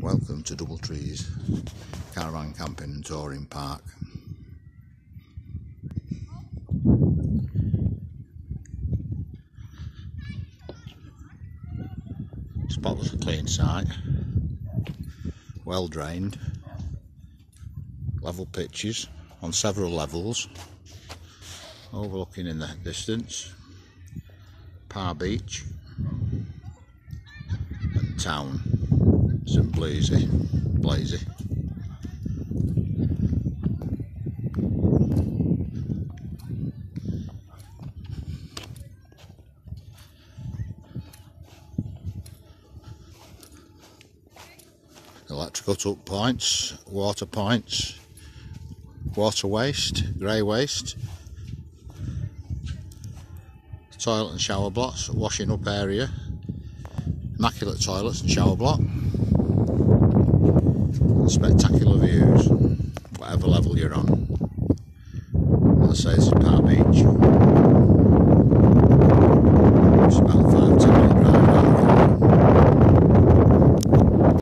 Welcome to Doubletrees Caravan Camping and Touring Park. Spotless clean site, well drained, level pitches on several levels, overlooking in the distance, Par Beach. And town. St Blazey, Blazey. Electrical tuck points, water points, water waste, grey waste, toilet and shower blocks, washing up area, immaculate toilets and shower block spectacular views, whatever level you're on. As I say, it's Par Beach.